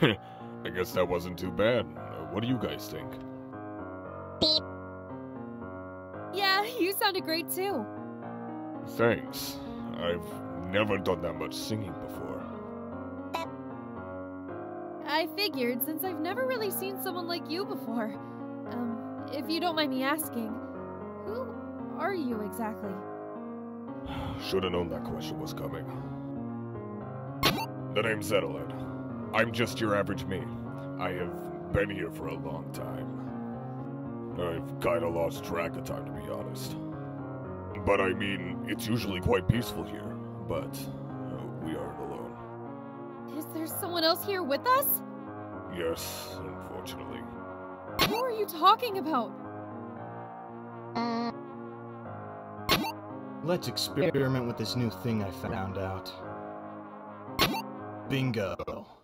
I guess that wasn't too bad. Uh, what do you guys think? Yeah, you sounded great too. Thanks. I've never done that much singing before. I figured since I've never really seen someone like you before. Um, if you don't mind me asking, who are you exactly? Should have known that question was coming. The name's Eteled. I'm just your average Mii. I have been here for a long time. I've kinda lost track of time, to be honest. But I mean, it's usually quite peaceful here, but uh, we aren't alone. Is there someone else here with us? Yes, unfortunately. Who are you talking about? Let's experiment with this new thing I found out. Bingo.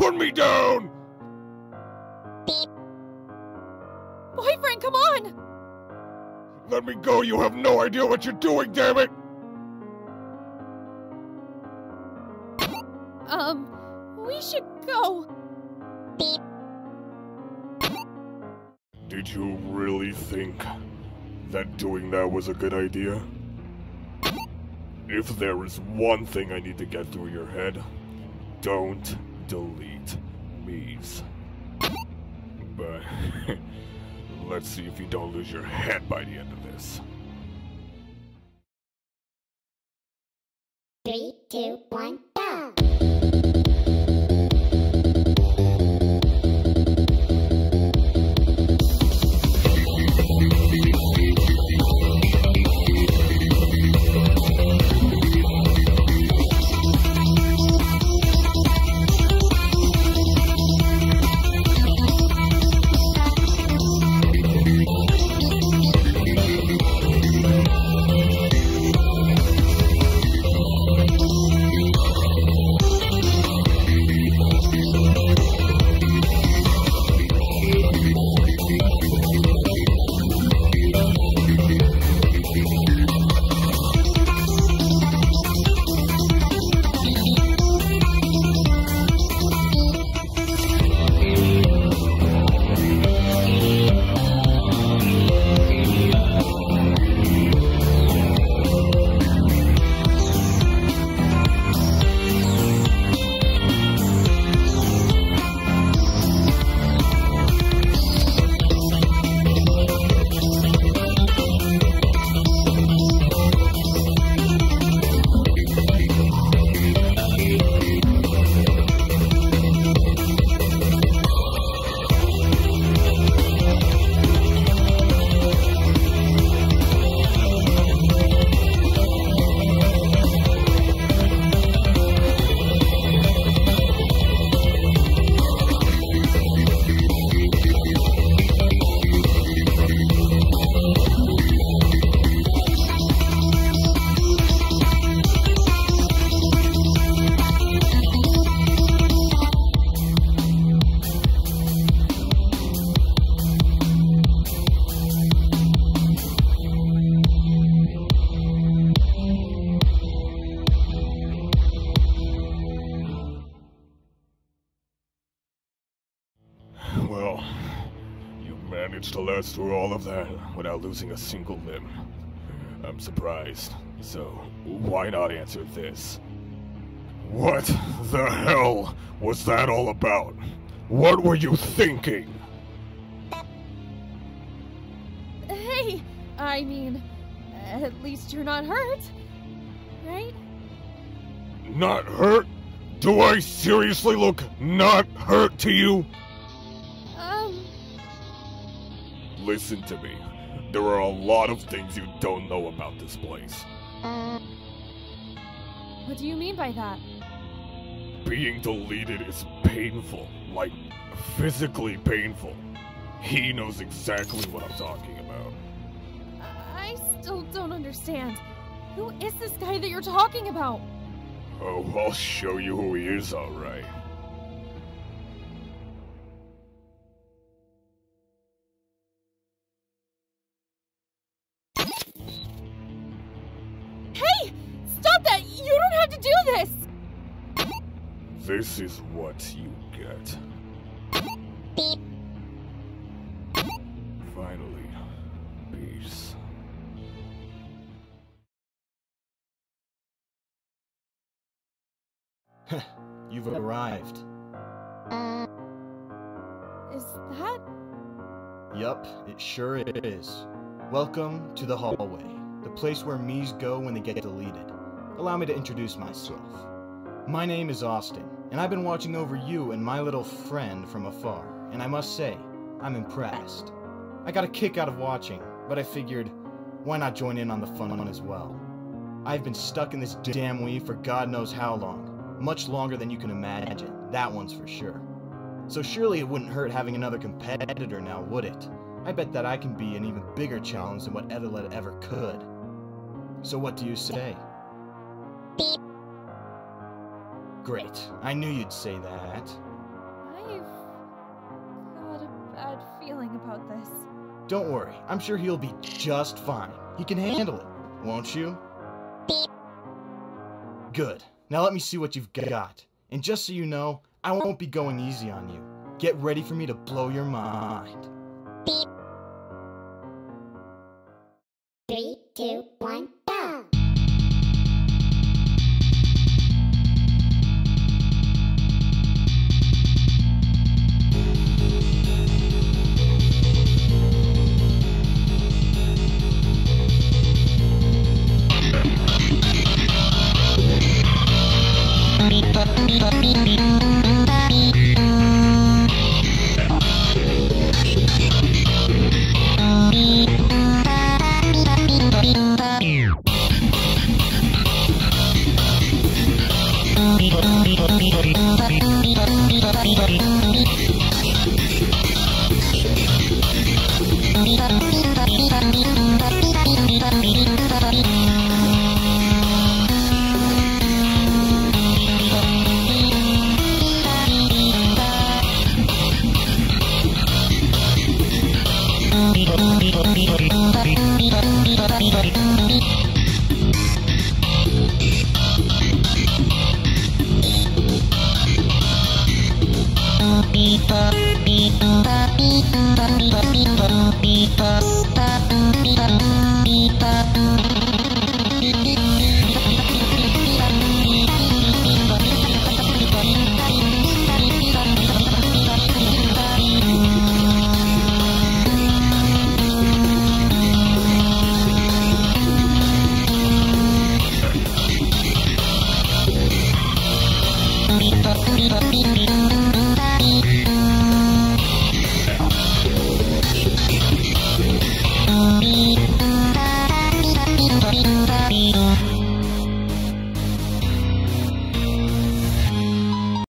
Put me down! Boyfriend, come on! Let me go, you have no idea what you're doing, damn it! Um, we should go. Did you really think that doing that was a good idea? If there is one thing I need to get through your head, don't delete Miis. But let's see if you don't lose your head by the end of this. Three, two, one, managed to last through all of that without losing a single limb. I'm surprised. So, why not answer this? What the hell was that all about? What were you thinking? Hey, I mean, at least you're not hurt, right? Not hurt? Do I seriously look not hurt to you? Listen to me. There are a lot of things you don't know about this place. what do you mean by that? Being deleted is painful. Like, physically painful. He knows exactly what I'm talking about. I still don't understand. Who is this guy that you're talking about? Oh, I'll show you who he is, alright. This is what you get. Beep. Finally, peace. You've arrived. Uh, Is that. Yup, it sure is. Welcome to the hallway, the place where Miis go when they get deleted. Allow me to introduce myself. My name is Austin, and I've been watching over you and my little friend from afar, and I must say, I'm impressed. I got a kick out of watching, but I figured, why not join in on the fun one as well? I've been stuck in this damn weave for God knows how long, much longer than you can imagine, that one's for sure. So surely it wouldn't hurt having another competitor now, would it? I bet that I can be an even bigger challenge than what Eteled ever could. So what do you say? Great. I knew you'd say that. I've. got a bad feeling about this. Don't worry. I'm sure he'll be just fine. He can handle it, won't you? Beep. Good. Now let me see what you've got. And just so you know, I won't be going easy on you. Get ready for me to blow your mind. Beep. Three, two, Beep, beep, beep.